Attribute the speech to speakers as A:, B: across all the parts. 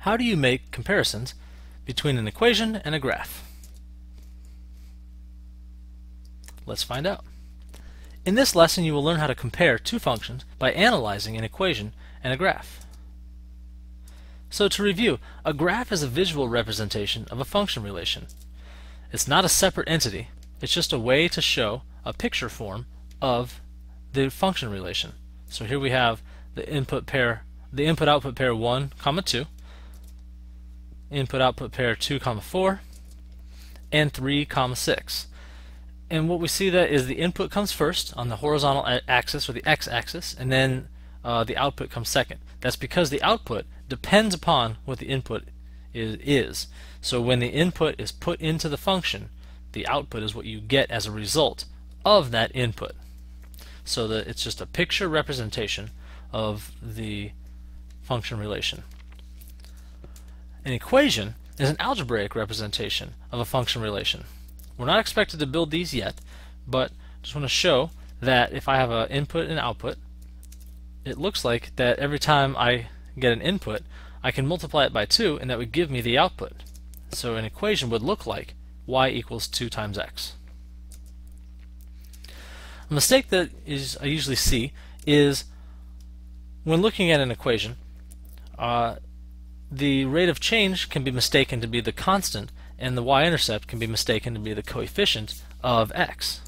A: How do you make comparisons between an equation and a graph? Let's find out. In this lesson you will learn how to compare two functions by analyzing an equation and a graph. So to review, a graph is a visual representation of a function relation. It's not a separate entity, it's just a way to show a picture form of the function relation. So here we have the input pair, the input output pair 1 comma 2, input output pair 2 comma 4, and 3 comma 6. And what we see that is the input comes first on the horizontal axis or the x-axis, and then uh, the output comes second. That's because the output depends upon what the input is, is. So when the input is put into the function, the output is what you get as a result of that input. So that it's just a picture representation of the function relation. An equation is an algebraic representation of a function relation. We're not expected to build these yet, but just want to show that if I have an input and output, it looks like that every time I get an input, I can multiply it by 2 and that would give me the output. So an equation would look like y equals 2 times x. A mistake that is I usually see is when looking at an equation, uh, the rate of change can be mistaken to be the constant and the y-intercept can be mistaken to be the coefficient of x.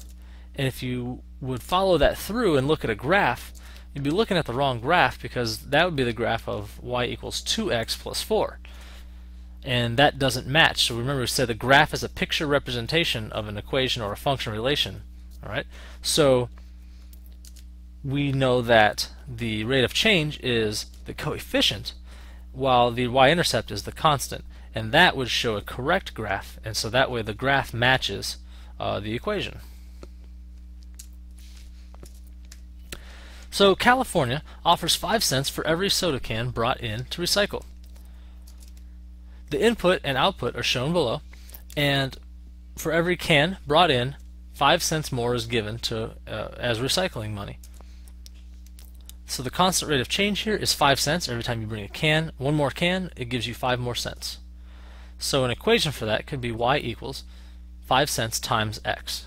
A: And if you would follow that through and look at a graph, you'd be looking at the wrong graph because that would be the graph of y equals 2x plus 4. And that doesn't match. So remember we said the graph is a picture representation of an equation or a function relation. Alright? So we know that the rate of change is the coefficient while the y-intercept is the constant. And that would show a correct graph. And so that way the graph matches uh, the equation. So California offers 5 cents for every soda can brought in to recycle. The input and output are shown below, and for every can brought in, 5 cents more is given to uh, as recycling money. So the constant rate of change here is 5 cents every time you bring a can. One more can, it gives you 5 more cents. So an equation for that could be y equals 5 cents times x.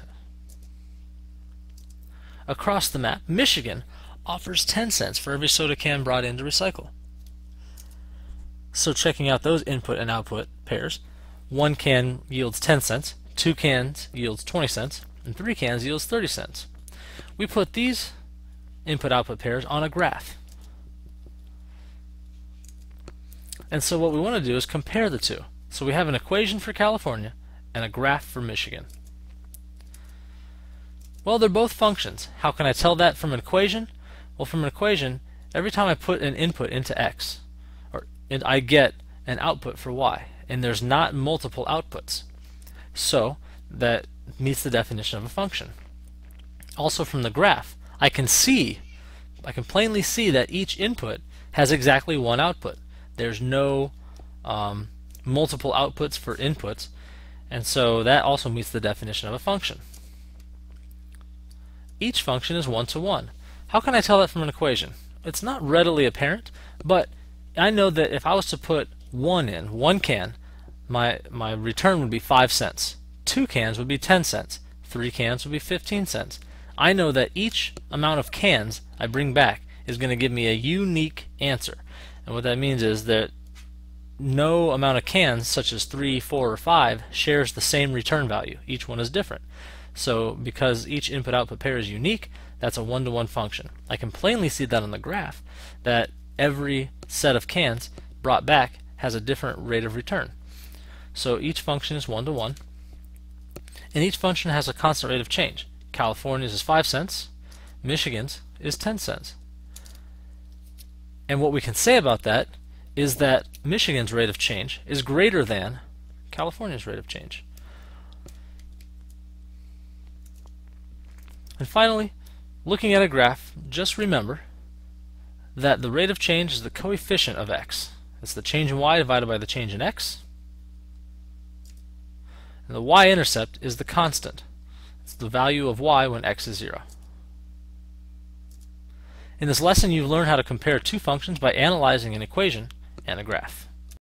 A: Across the map, Michigan offers 10 cents for every soda can brought in to recycle. So checking out those input and output pairs, one can yields 10 cents, two cans yields 20 cents, and three cans yields 30 cents. We put these input-output pairs on a graph. And so what we want to do is compare the two. So we have an equation for California and a graph for Michigan. Well, they're both functions. How can I tell that from an equation? Well, from an equation, every time I put an input into x, or and I get an output for y, and there's not multiple outputs. So that meets the definition of a function. Also from the graph, I can see, I can plainly see that each input has exactly one output. There's no um, multiple outputs for inputs, and so that also meets the definition of a function. Each function is one-to-one. -one. How can I tell that from an equation? It's not readily apparent, but I know that if I was to put one in, one can, my, my return would be 5 cents. Two cans would be 10 cents. Three cans would be 15 cents. I know that each amount of cans I bring back is going to give me a unique answer. And what that means is that no amount of cans, such as 3, 4, or 5, shares the same return value. Each one is different. So because each input-output pair is unique, that's a one-to-one -one function. I can plainly see that on the graph, that every set of cans brought back has a different rate of return. So each function is one-to-one, -one, and each function has a constant rate of change. California's is 5 cents, Michigan's is 10 cents. And what we can say about that is that Michigan's rate of change is greater than California's rate of change. And finally, looking at a graph, just remember that the rate of change is the coefficient of x. It's the change in y divided by the change in x. And the y-intercept is the constant. It's the value of y when x is 0. In this lesson, you've learned how to compare two functions by analyzing an equation and a graph.